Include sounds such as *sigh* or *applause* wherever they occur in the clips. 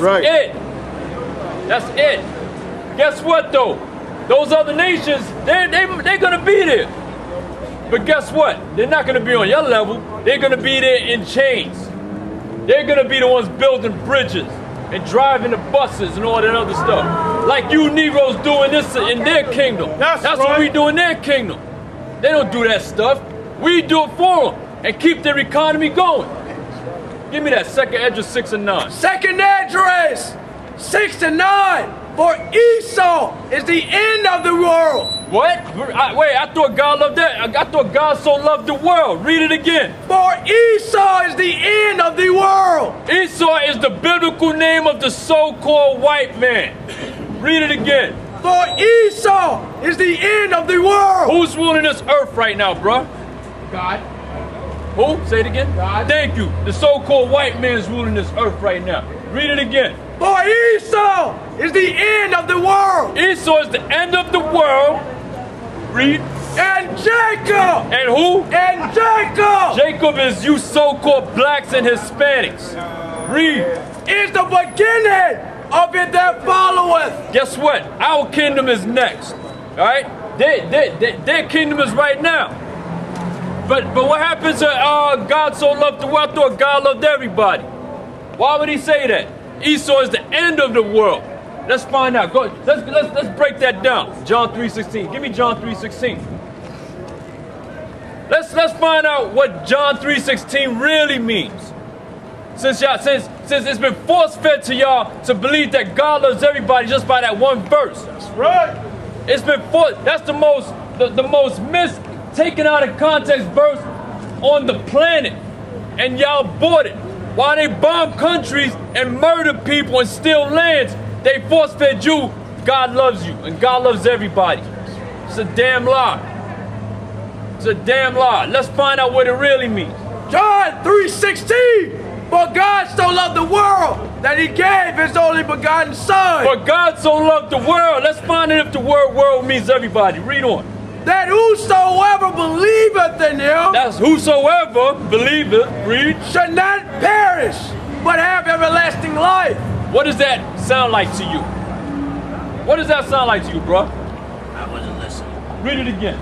Negroes and Hispanics. That's Right. it. That's it. Guess what though? Those other nations, they they they're gonna be there. But guess what? They're not gonna be on your level. They're gonna be there in chains. They're gonna be the ones building bridges and driving the buses and all that other stuff. Like you Negroes doing this in their kingdom. That's what right. we do in their kingdom. They don't do that stuff. We do it for them and keep their economy going. Give me that second edge of six and nine. Second Esdras, six and nine. For Esau is the end of the world. What? I, wait, I thought God loved that. I, I thought God so loved the world. Read it again. For Esau is the end of the world. Esau is the biblical name of the so-called white man. Read it again. For Esau is the end of the world. Who's ruling this earth right now, bruh? God. Who? Say it again. God. Thank you. The so-called white man is ruling this earth right now. Read it again. For Esau is the end of the world. Esau is the end of the world. Read. And Jacob. And who? And Jacob Jacob is you so-called blacks and Hispanics. Read. is the beginning of it that followeth. Guess what? Our kingdom is next. All right? They, they, they, their kingdom is right now. But but what happens to uh, God so loved the world? I thought God loved everybody. Why would he say that? Esau is the end of the world. Let's find out. Go. Let's let's let's break that down. John 3:16. Give me John 3:16. Let's let's find out what John 3:16 really means. Since y'all since since it's been force fed to y'all to believe that God loves everybody just by that one verse. That's right. It's been forced. That's the most the, the most mis taken out of context verse on the planet. And y'all bought it. While they bomb countries and murder people and steal lands, they force fed you God loves you and God loves everybody. It's a damn lie. It's a damn lie. Let's find out what it really means. John 3:16. For God so loved the world that he gave his only begotten son. For God so loved the world. Let's find out if the word world means everybody. Read on. That whosoever believeth in him That's whosoever believeth. Read. should not perish, but have everlasting life. What does that sound like to you? What does that sound like to you, bro? I wasn't listening. Read it again.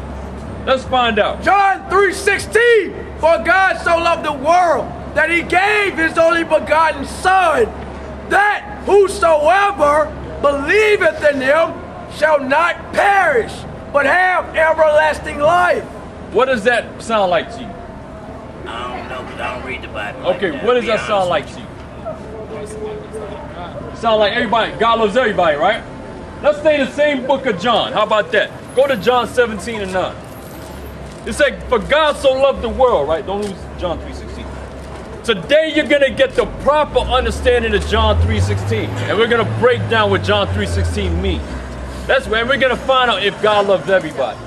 Let's find out. John 3:16. For God so loved the world that he gave his only begotten son, that whosoever believeth in him shall not perish, but have everlasting life. What does that sound like to you? I don't know because I don't read the Bible. like Okay, that, what does that sound like to you? Sound like everybody. God loves everybody, right? Let's stay in the same book of John. How about that? Go to John 17 and 9. It said, For God so loved the world, right? Don't lose John 3.16. Today you're gonna get the proper understanding of John 3.16. And we're gonna break down what John 3.16 means. That's when we're gonna find out if God loves everybody.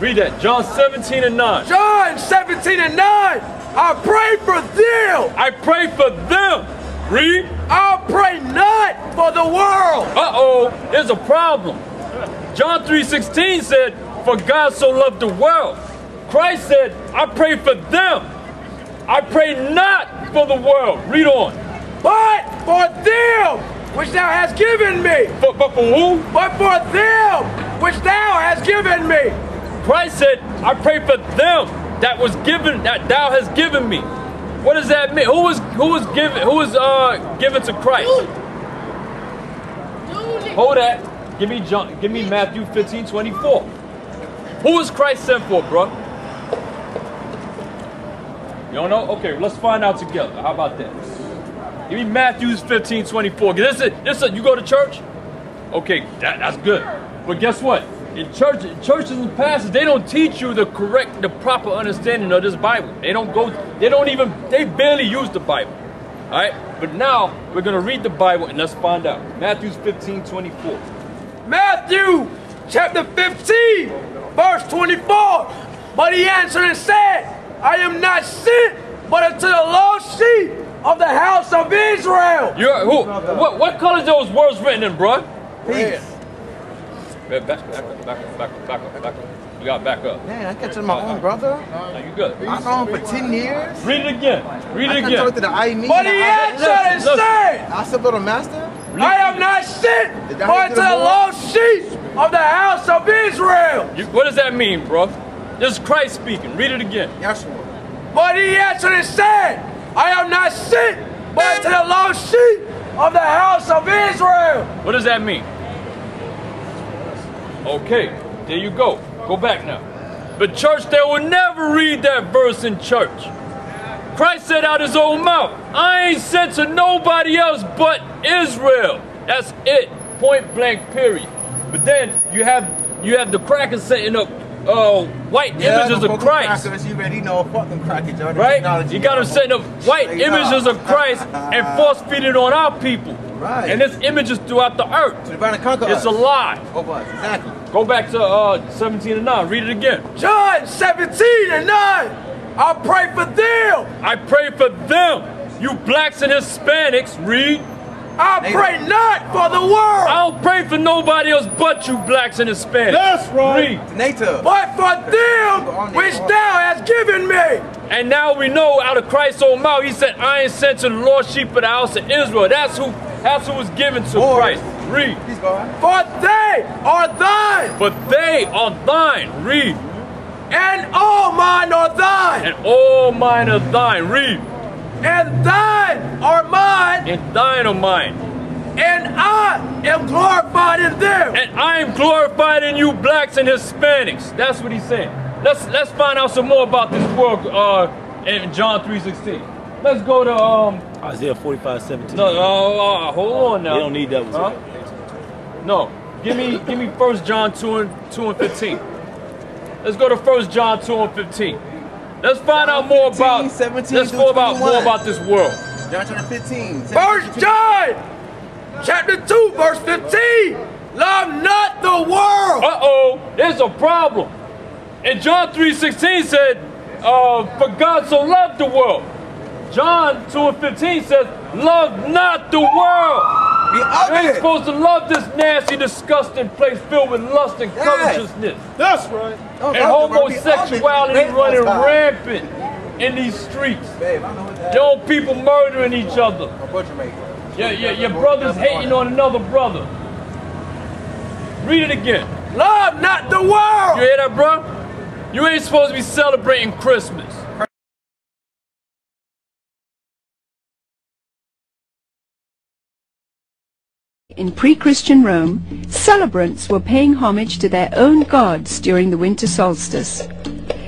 Read that. John 17 and 9. John 17 and 9. I pray for them. I pray for them. Read. I pray not for the world. Uh-oh, there's a problem. John 3:16 said, "For God so loved the world." Christ said, "I pray for them. I pray not for the world." Read on. But for them which thou hast given me. But, but for who? But for them which thou hast given me. Christ said, "I pray for them that was given that thou hast given me." What does that mean? Who was who was given who was uh given to Christ? Hold that. Give me John. Give me Matthew 15, 24. Who was Christ sent for, bro? You don't know? Okay, let's find out together. How about that? Give me Matthew's 15, 24. This is, this is, you go to church? Okay, that, that's good. But guess what? In church, churches and pastors, they don't teach you the correct, the proper understanding of this Bible. They don't go, they don't even, they barely use the Bible. All right? But now we're going to read the Bible and let's find out. Matthew's 15, 24. Matthew chapter 15, verse 24. But he answered and said, I am not sent but unto the lost sheep of the house of Israel. You're who? What, what color those words written in, bro? Peace. Back, back, back, up, back, up, back, back, back. got to back up. Man, I catch my own brother. No, you good. I saw him for 10 years. Read it again. Read I it can talk to again. the I mean. But he answered and said, I said, little master. I am not sent but to the lost sheep of the house of Israel. You, what does that mean, bro? This is Christ speaking. Read it again. Yeshua. But he answered and said, I am not sent but to the lost sheep of the house of Israel. What does that mean? Okay, there you go. Go back now. But church, they will never read that verse in church. Christ said out his own mouth, I ain't sent to nobody else but Israel. That's it. Point blank period. But then you have you have the crackers setting up uh, white images of Christ. Crackers, you already know fucking crackers. y'all. Right? You got them setting up white images of Christ and *laughs* force feeding it on our people. Right. And this images throughout the earth. To the bound to conquer It's a lie. Over us, exactly. Go back to uh, 17 and 9. Read it again. John 17 and 9. I pray for them. I pray for them, you blacks and Hispanics. Read. I Neighbor. pray not for the world. I world, don't pray for nobody else but you blacks and Hispanics. That's right. Read. The but for them which thou hast given me. And now we know out of Christ's own mouth, he said, I ain't sent to the lost sheep of the house of Israel. That's who that's who was given to Boy. Christ. Read. Please go on. For they are thine, But they are thine. Read. and all mine are thine, And all mine are thine. Read. And thine are mine, And thine are mine. and I am glorified in them. And I am glorified in you blacks and Hispanics. That's what he's saying. Let's let's find out some more about this world uh, in John 3.16. Let's go to um Isaiah 45, 17. no uh, uh, hold on now. They don't need that one. Huh? No. Give me give me first John 2 and 2 and 15. Let's go to first John 2 and 15. Let's find John out more 15, about 17 let's through go about more about this world. John chapter 15. First John, chapter 2, verse 15. Love not the world. Uh-oh, there's a problem. And John 3.16 said, uh, for God so loved the world. John 2 and 15 says, love not the world. Be You of ain't it. supposed to love this nasty, disgusting place filled with lust and Yes. covetousness. That's right. Oh, don't And love the world, be of it. homosexuality running rampant in these streets. Babe, I know what that Your people murdering each other. My butcher mate. Your, your, your brother's hating on another brother. Read it again. Love not the world. You hear that, bro? You ain't supposed to be celebrating Christmas. In pre-Christian Rome, celebrants were paying homage to their own gods during the winter solstice.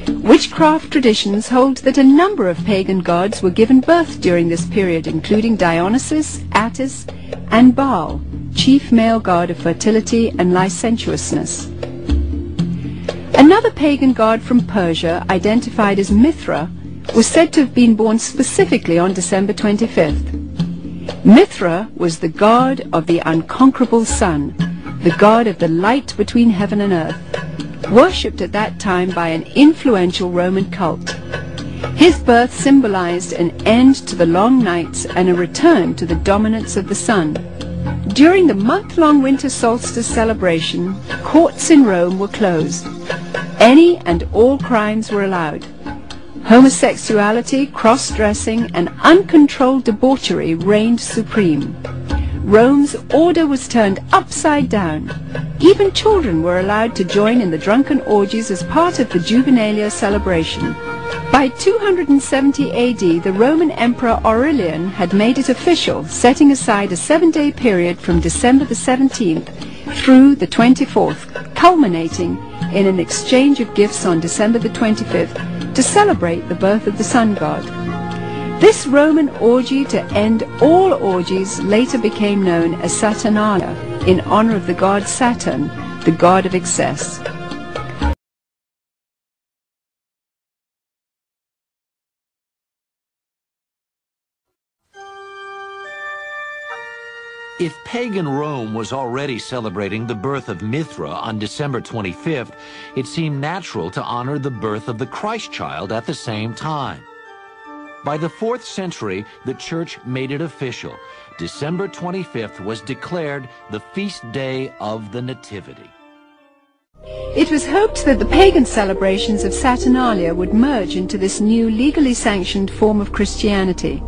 Witchcraft traditions hold that a number of pagan gods were given birth during this period, including Dionysus, Attis, and Baal, chief male god of fertility and licentiousness. Another pagan god from Persia, identified as Mithra, was said to have been born specifically on December 25th. Mithra was the god of the unconquerable sun, the god of the light between heaven and earth, worshipped at that time by an influential Roman cult. His birth symbolized an end to the long nights and a return to the dominance of the sun. During the month-long winter solstice celebration, courts in Rome were closed. Any and all crimes were allowed. Homosexuality, cross-dressing, and uncontrolled debauchery reigned supreme. Rome's order was turned upside down. Even children were allowed to join in the drunken orgies as part of the Juvenalia celebration. By 270 AD, the Roman Emperor Aurelian had made it official, setting aside a seven-day period from December the 17th through the 24th, culminating in an exchange of gifts on December the 25th to celebrate the birth of the sun god. This Roman orgy to end all orgies later became known as Saturnalia in honor of the god Saturn, the god of excess. If pagan Rome was already celebrating the birth of Mithra on December 25th, it seemed natural to honor the birth of the Christ child at the same time. By the 4th century, the church made it official. December 25th was declared the feast day of the Nativity. It was hoped that the pagan celebrations of Saturnalia would merge into this new legally sanctioned form of Christianity.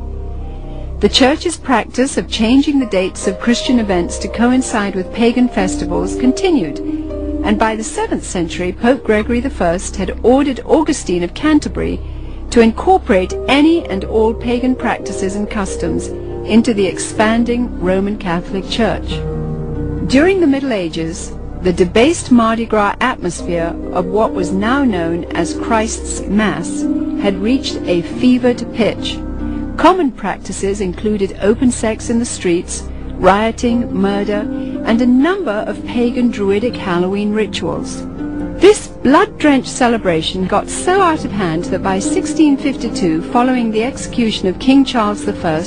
The Church's practice of changing the dates of Christian events to coincide with pagan festivals continued, and by the 7th century Pope Gregory I had ordered Augustine of Canterbury to incorporate any and all pagan practices and customs into the expanding Roman Catholic Church. During the Middle Ages, the debased Mardi Gras atmosphere of what was now known as Christ's Mass had reached a fevered pitch. Common practices included open sex in the streets, rioting, murder, and a number of pagan druidic Halloween rituals. This blood-drenched celebration got so out of hand that by 1652, following the execution of King Charles I,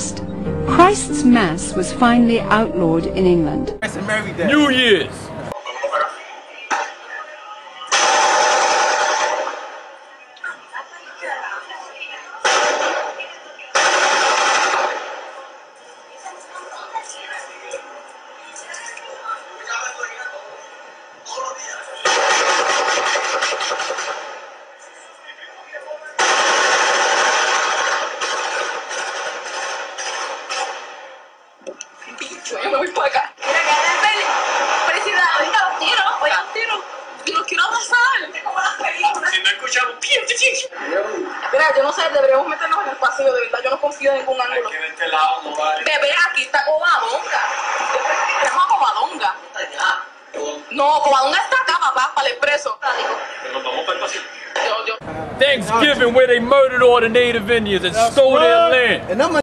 Christ's Mass was finally outlawed in England. New Year's. Thanksgiving where they murdered all the native Indians and stole their land. And I'm a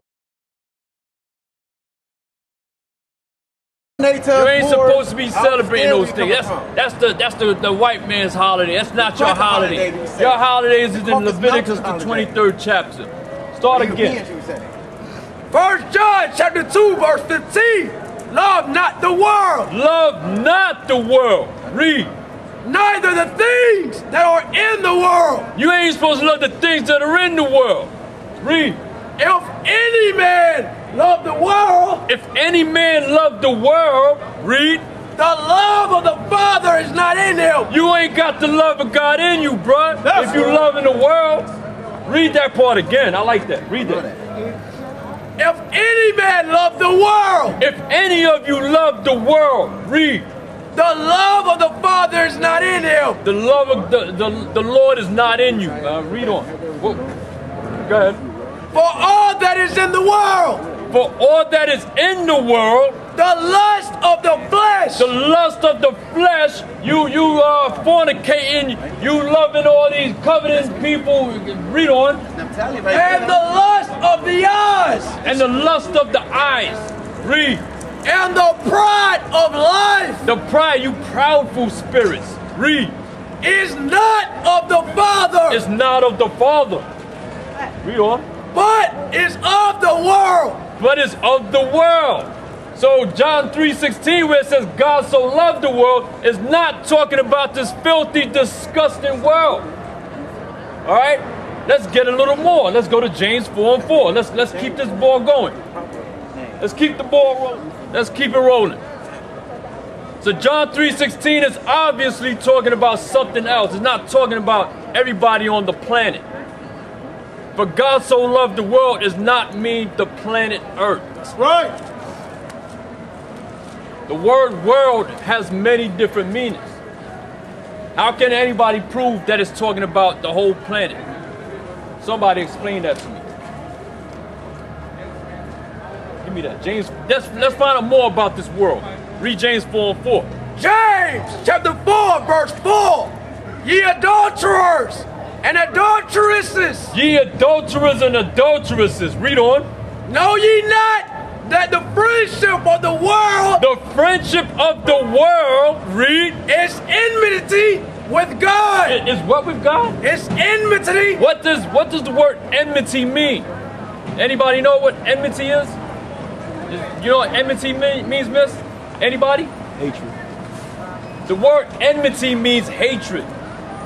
You ain't supposed to be celebrating those things. That's that's the that's the, the white man's holiday. That's not your holiday. holiday do you say? Your holidays is in Leviticus the 23rd chapter. Start again. First John chapter 2, verse 15. Love not the world, Love not the world. Read. Neither the things that are in the world. You ain't supposed to love the things that are in the world. Read. If any man love the world, If any man love the world, read. the love of the Father is not in him. You ain't got the love of God in you, bruh. if you love in the world, read that part again. I like that. Read that. If any man love the world, If any of you love the world, read. The love of the Father is not in him. The love of the, the, the Lord is not in you. Uh, read on. Whoa. Go ahead. For all that is in the world, For all that is in the world, the lust of the flesh, the lust of the flesh, you you uh fornicating, you loving all these covetous people. Read on. and the lust of the eyes, And the lust of the eyes. Read. And the pride of life The pride, you proudful spirits. Read. is not of the Father, It's not of the Father. Read on. but is of the world. But it's of the world. So John 3:16, where it says God so loved the world, is not talking about this filthy, disgusting world. All right, let's get a little more. Let's go to James 4 and 4. Let's let's keep this ball going. Let's keep the ball rolling. Let's keep it rolling. So John 3:16 is obviously talking about something else. It's not talking about everybody on the planet. For God so loved the world does not mean the planet Earth. That's right. The word world has many different meanings. How can anybody prove that it's talking about the whole planet? Somebody explain that to me. Give me that. James, let's, let's find out more about this world. Read James 4 and 4. James chapter 4, verse 4. Ye adulterers and adulteresses, Ye adulterers and adulteresses. Read on. know ye not that the friendship of the world The friendship of the world, read, is enmity with God? is what we've got. It's enmity. What does what does the word enmity mean? Anybody know what enmity is? Is- You know what enmity means, miss? Anybody? Hatred. The word enmity means hatred.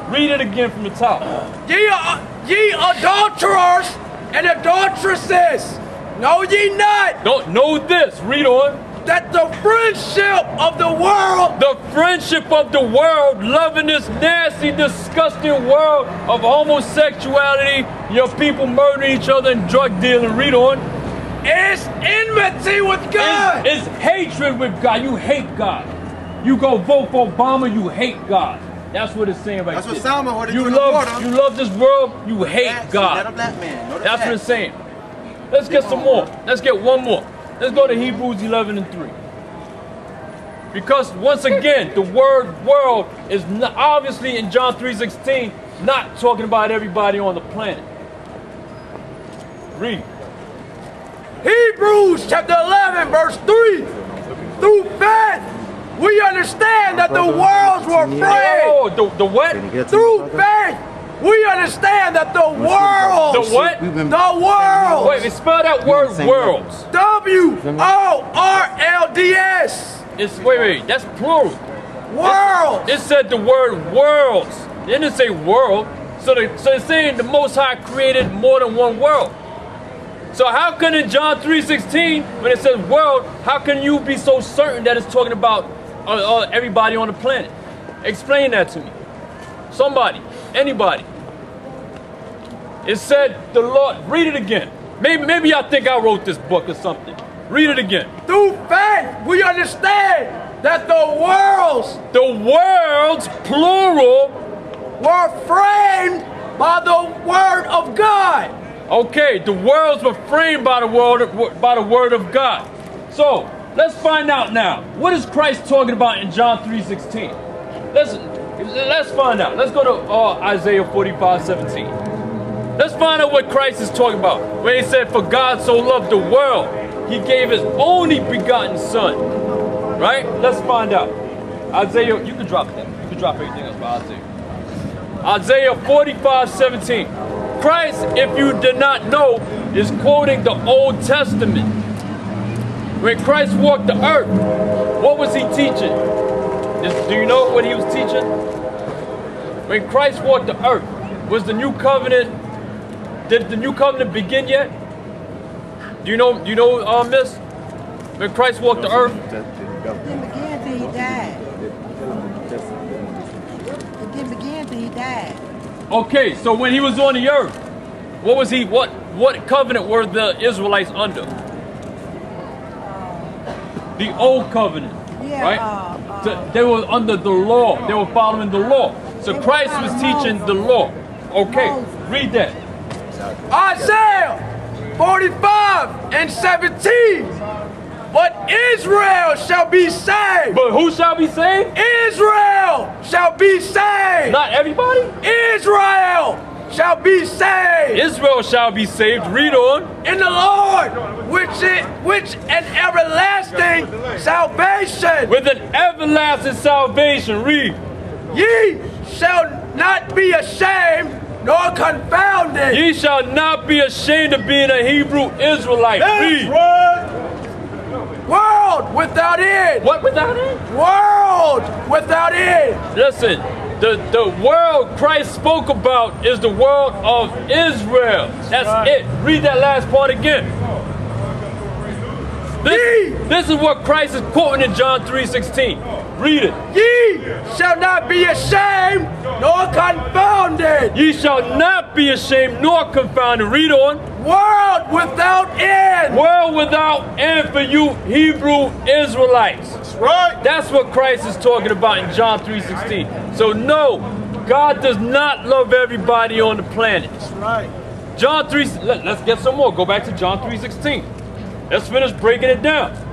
Read it again from the top. Ye, uh, ye adulterers and adulteresses, know ye not Don't know this. Read on. that the friendship of the world The friendship of the world, loving this nasty, disgusting world of homosexuality, your people murdering each other and drug dealing. Read on. Is enmity with God. It's, it's hatred with God. You hate God. You go vote for Obama, you hate God. That's what it's saying right That's what there. Salma wanted you to do love, you love this world, you hate Facts, God. Not a black man. Know the That's what it's saying. Let's get some more. Let's get one more. Let's go to Hebrews 11 and 3. Because once again, the word world is not, obviously in John 3:16 not talking about everybody on the planet. Read. Hebrews chapter 11, verse 3. Through faith, we understand that the worlds were framed. Oh, the, the what? Through faith, we understand that the worlds, The what? the worlds, Wait, spell that word worlds. W O R L D S, It's wait, wait, that's plural. worlds. It said the word worlds. It didn't say world. So, the, so it's saying the Most High created more than one world. So how can in John 3.16, when it says world, how can you be so certain that it's talking about uh, uh, everybody on the planet? Explain that to me. Somebody, anybody. It said the Lord, read it again. Maybe, maybe y'all think I wrote this book or something. Read it again. Through faith, we understand that the worlds The worlds, plural, were framed by the word of God. Okay, the worlds were framed by the word by the word of God. So let's find out now. What is Christ talking about in John 3:16? Let's let's find out. Let's go to uh, Isaiah 45, 17. Let's find out what Christ is talking about. When he said, For God so loved the world, he gave his only begotten son. Right? Let's find out. Isaiah, you can drop that. You can drop everything else by Isaiah. Isaiah 45, 17. Christ, if you did not know, is quoting the Old Testament. When Christ walked the earth, what was he teaching? Is- do you know what he was teaching? When Christ walked the earth, was the new covenant, did the new covenant begin yet? Do you know, do you know, uh, miss? When Christ walked the earth, didn't begin till he died. It didn't begin till he died. Okay, so when he was on the earth, what was he? What what covenant were the Israelites under? The old covenant, Yeah, right? uh, uh, So they were under the law. They were following the law. So Christ was teaching the law. Okay, read that. Isaiah 45 and 17. But Israel shall be saved. But who shall be saved? Israel shall be saved. Not everybody. Israel shall be saved Israel shall be saved. Read on. in the Lord, which it, which an everlasting salvation. With an everlasting salvation. Read. Ye shall not be ashamed nor confounded. Ye shall not be ashamed of being a Hebrew Israelite. Read. World without end. What without it? World without end. Listen, the, the world Christ spoke about is the world of Israel. That's it. Read that last part again. This, this is what Christ is quoting in John 3:16. Read it. Ye shall not be ashamed nor confounded. Ye shall not be ashamed nor confounded. Read on. World without end. World without end for you Hebrew Israelites. That's right. That's what Christ is talking about in John 3:16. So no, God does not love everybody on the planet. That's right. John 3, let, us get some more. Go back to John 3.16. Let's finish breaking it down.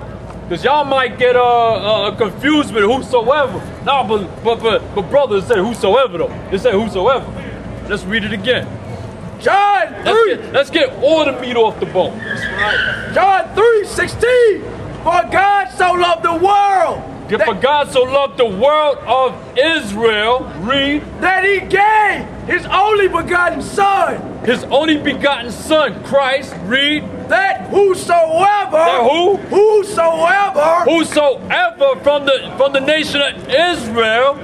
Because y'all might get uh, uh, confused with whosoever. Nah, but, but, but, but brother, it said whosoever though. It said whosoever. Let's read it again. John Let's 3, get, let's get all the meat off the bone. John 3, 16. For God so loved the world For God so loved the world of Israel, read, that he gave his only begotten son his only begotten son, Christ, read, that whosoever That who? whosoever whosoever from the from the nation of Israel,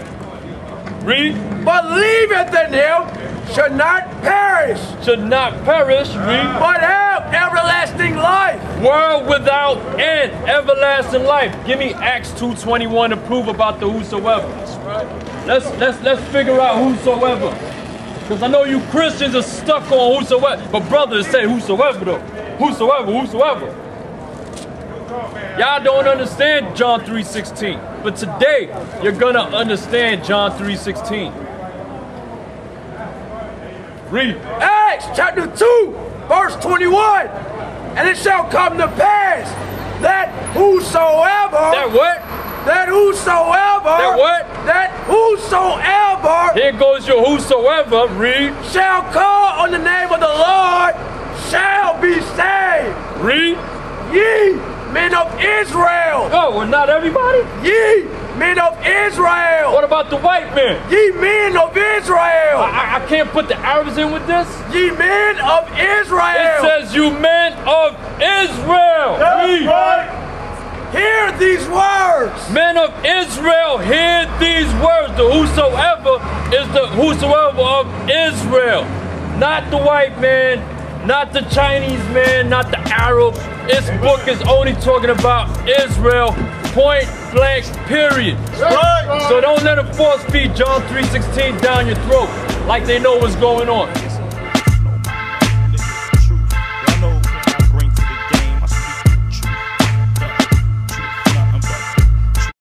read, believeth in him should not perish should not perish, read, but have everlasting life World without end, everlasting life. Give me Acts 2.21 to prove about the whosoever. Let's let's let's figure out whosoever. Because I know you Christians are stuck on whosoever. But brothers say whosoever though. Whosoever, whosoever. Y'all don't understand John 3.16. But today, you're gonna understand John 3.16. Read. Acts chapter 2, verse 21. And it shall come to pass that whosoever That what? that whosoever That what? that whosoever Here goes your whosoever. Read. shall call on the name of the Lord shall be saved. Read. Ye men of Israel, Oh, well, not everybody. ye men of Israel, What about the white man? ye men of Israel, I, I can't put the Arabs in with this. ye men of Israel. It says you men of Israel. Read. Hear these words. Men of Israel, hear these words. The whosoever is the whosoever of Israel. Not the white man, not the Chinese man, not the Arab. This book is only talking about Israel. Point blank, period. So don't let them force feed John 3.16 down your throat like they know what's going on.